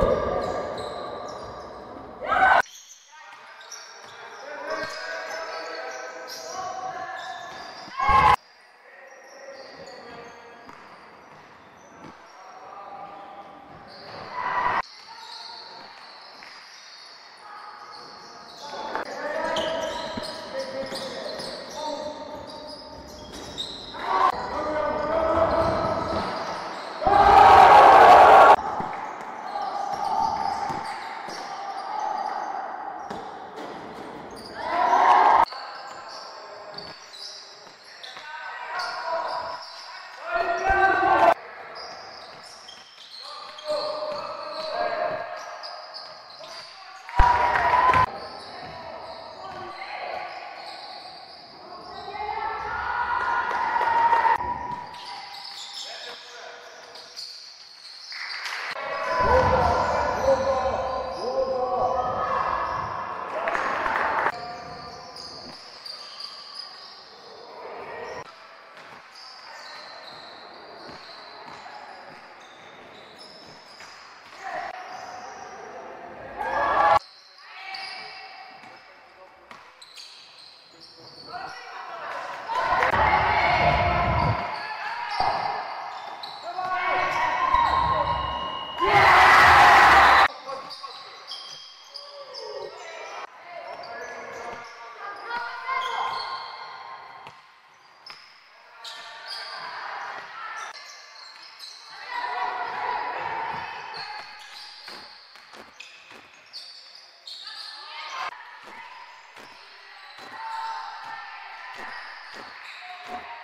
Oh! you Thank you.